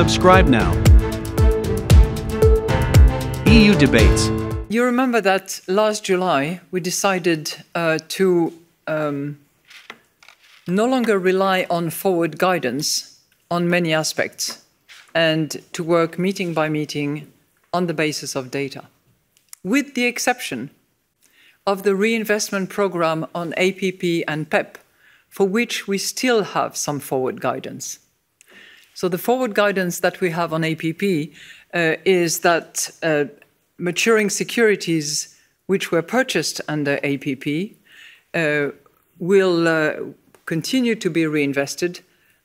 Subscribe now. EU debates. You remember that last July we decided uh, to um, no longer rely on forward guidance on many aspects and to work meeting by meeting on the basis of data, with the exception of the reinvestment program on APP and PEPP, for which we still have some forward guidance. So the forward guidance that we have on APP uh, is that uh, maturing securities which were purchased under APP uh, will continue to be reinvested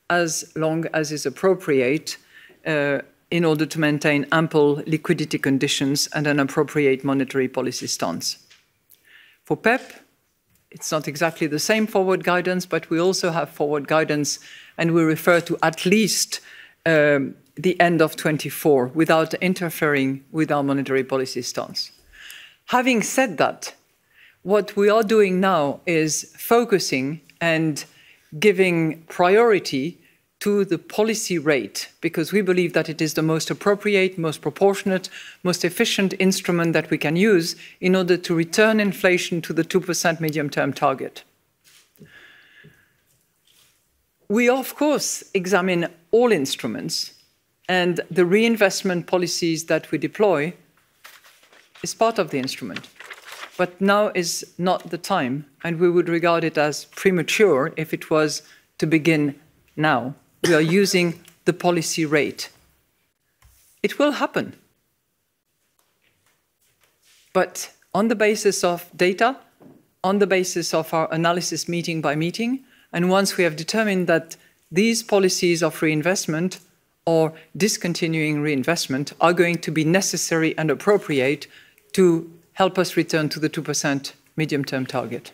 as long as is appropriate in order to maintain ample liquidity conditions and an appropriate monetary policy stance. For PEPP, it's not exactly the same forward guidance, but we also have forward guidance, and we refer to at least um, the end of 24 without interfering with our monetary policy stance. Having said that, what we are doing now is focusing and giving priority to the policy rate because we believe that it is the most appropriate, most proportionate, most efficient instrument that we can use in order to return inflation to the 2% medium-term target. We, of course, examine all instruments and the reinvestment policies that we deploy is part of the instrument. But now is not the time, and we would regard it as premature if it was to begin now we are using the policy rate. It will happen. But on the basis of data, on the basis of our analysis meeting by meeting, and once we have determined that these policies of reinvestment or discontinuing reinvestment are going to be necessary and appropriate to help us return to the 2% medium-term target.